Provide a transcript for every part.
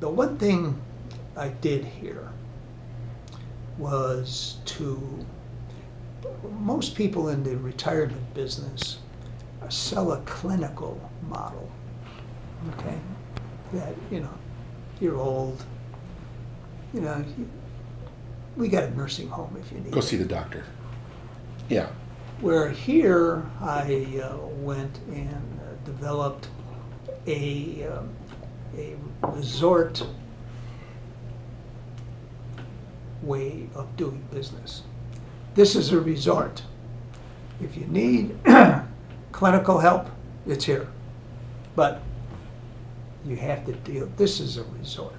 the one thing I did here was to, most people in the retirement business sell a clinical model, okay? That, you know, you're old, you know, you- we got a nursing home if you need Go it. see the doctor. Yeah. Where here, I uh, went and uh, developed a, um, a resort way of doing business. This is a resort. If you need clinical help, it's here. But you have to deal, this is a resort.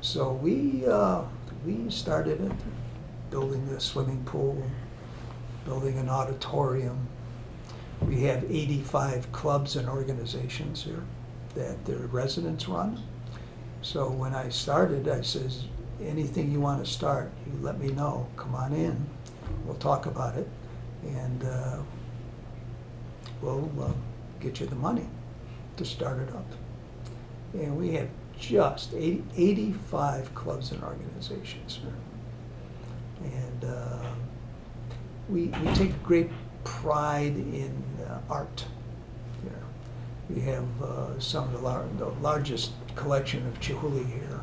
So we, uh, we started it, building a swimming pool, building an auditorium. We have 85 clubs and organizations here that the residents run. So when I started, I says, anything you want to start, you let me know. Come on in. We'll talk about it, and uh, we'll get you the money to start it up. And we have just 80, 85 clubs and organizations. And uh, we, we take great pride in uh, art. We have uh, some of the, lar- the largest collection of Chihuly here.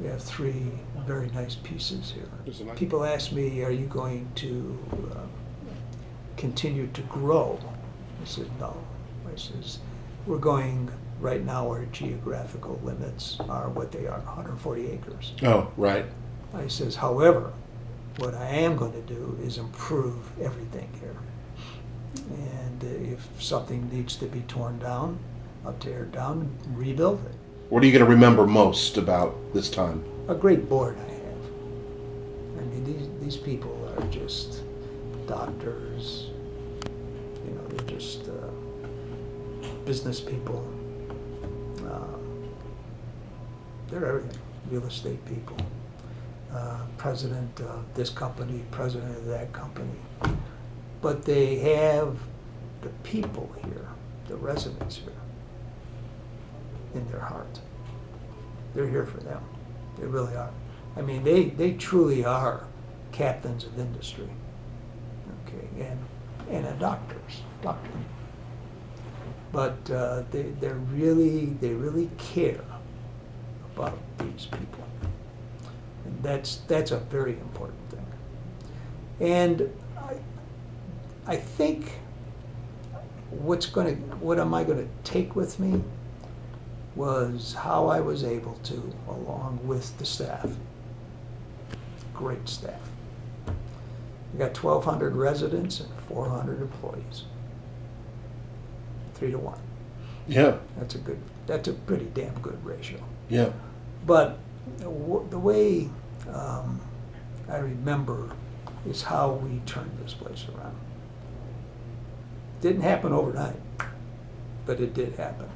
We have three very nice pieces here. There's a nice- People ask me, are you going to uh, continue to grow? I said, no. I says, we're going, right now our geographical limits are what they are, 140 acres. Oh, right. I says, however, what I am going to do is improve everything if something needs to be torn down, I'll tear it down and rebuild it. What are you going to remember most about this time? A great board I have. I mean, these, these people are just doctors, you know, they're just uh, business people. Uh, they're everything, real estate people. Uh, president of this company, president of that company. But they have the people here, the residents here, in their heart. They're here for them. They really are. I mean, they, they truly are captains of industry. Okay, and, and uh, doctors, doctors. But uh, they, they're really, they really care about these people. And that's, that's a very important thing. And I, I think what's gonna, what am I gonna take with me was how I was able to, along with the staff, great staff. We got twelve hundred residents and four hundred employees. Three to one. Yeah. That's a good, that's a pretty damn good ratio. Yeah. But the the way um, I remember is how we turned this place around. Didn't happen overnight, but it did happen.